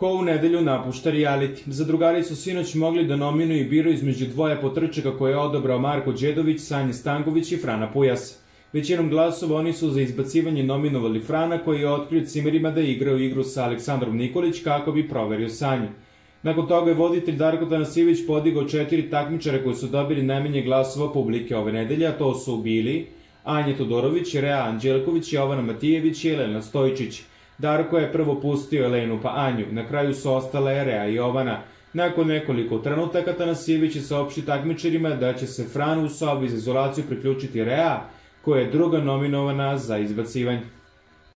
ko u nedelju napušta reality. Zadrugari su sinoć mogli da nominuju i biraju između dvoje potrčaka koje je odobrao Marko Đedović, Sanja Stanković i Frana Pujas. Većinom glasova oni su za izbacivanje nominovali Frana koji je otkrio cimerima da igra u igru sa Aleksandrom Nikolić kako bi proverio Sanju. Nakon toga je voditelj Darko Tanasivić podigao četiri takmičara koji su dobili najmanje glasova publike ove nedelje, a to su bili Anja Todorović, Rea Anđelković, Jovana Matijević i Elena Stojičić. Darko je prvo pustio Elenu pa Anju, na kraju su ostale Rea i Jovana. Nakon nekoliko trenutaka Tanasijević je saopšti takmičarima da će se Fran u sobi za izolaciju priključiti Rea, koja je druga nominovana za izbacivanje.